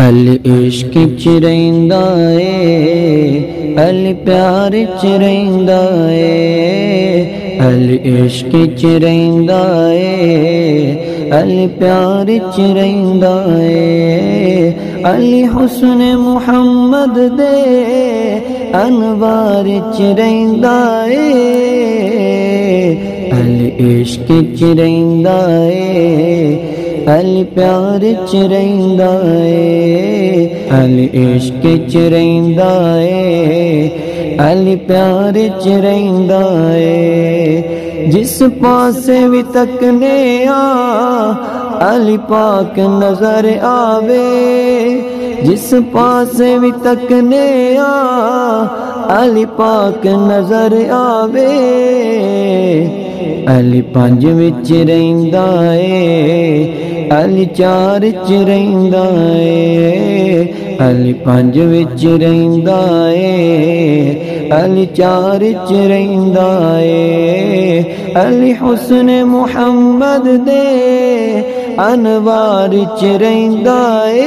عشق چریندا ال پیار چریندا اے ال ال پیار چریندا علی حسن محمد دے انوار چریندا اے ال عشق چریندا اے ال پیار چریندا اے ال عشق چریندا اے ال پیار چریندا اے جس پاسے بھی تکنے آ علی پاک نظر آوے جس پاسے بھی تکنے آ علی پاک نظر آوے علی پنج وچ رہندا اے علی چار چ رہندا اے علی پنج وچ رہندا اے علی چار چ رہندا اے علی حسن محمد دے انوار چ رہندا اے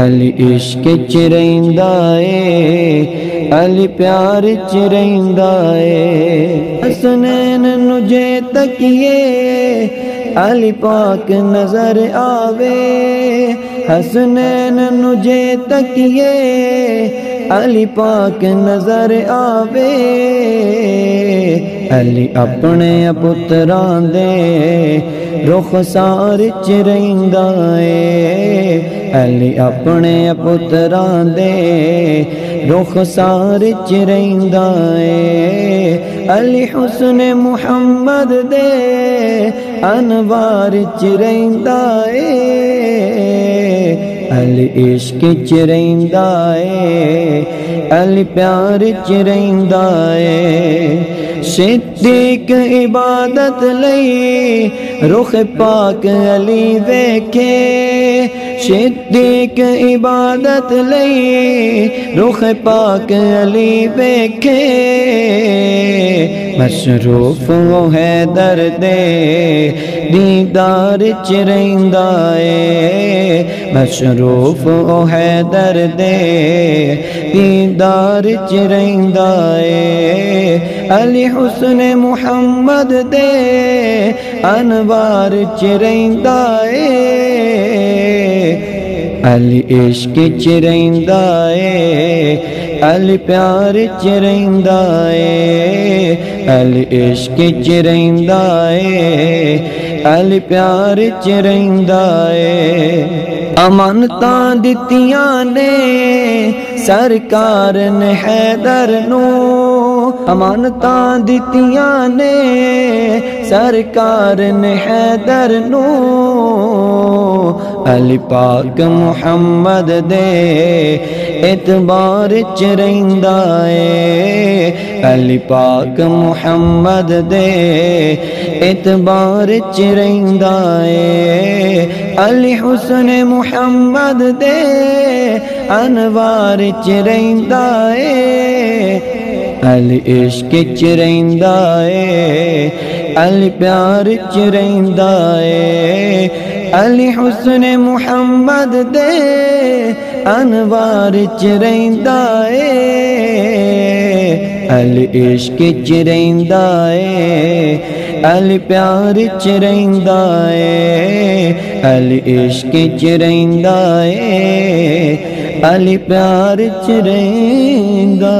علی عشق چ رہندا اے علی پیار چ رہندا اے حسنین نو تکیے علی پاک نظر آوے حسنین نجھے تکیے علی پاک نظر آوے۔ علی اپنے پتران دے رخ سار چ رہندا اے علی اپنے پتران دے رخ سار چ رہندا اے علی حسن محمد دے انوار چ رہندا اے علی عشق چ رہندا اے علی پیار چ اے۔ صدیق عبادت لئی رخ پاک علی ویکھے۔ صدیق عبادت لئی رخ پاک علی ویکھے۔ مصروف وہ ہے درد دیدار چ اے۔ مصروف وہ ہے درد دیدار چ رہندا اے۔ علی حسن محمد دے، انوار چ رہندا اے۔ علی عشق چ رہندا اے، علی پیار چ رہندا اے۔ علی عشق چ رہندا اے، علی پیار چ ਅਮਾਨਤਾਂ ਦਿੱਤੀਆਂ ਨੇ, ਸਰਕਾਰ ਨੇ ਹੈਦਰ ਨੂੰ। ਅਮਾਨਤਾਂ ਦਿੱਤੀਆਂ ਨੇ, ਸਰਕਾਰ ਨੇ ਹੈਦਰ ਨੂੰ। ਅਲੀ ਪਾਕ ਮੁਹੰਮਦ ਦੇ اعتبار چ رہندا اے۔ علی پاک محمد دے اعتبار چ رہندا اے۔ علی حسن محمد دے انوار چ رہندا اے۔ علی عشق چ رہندا اے۔ علی پیار چ رہندا اے، علی حسن محمد دے انوار چ رہندا اے، علی عشق چ رہندا اے، علی پیار چ رہندا اے، علی عشق چ رہندا اے، علی پیار چ رہندا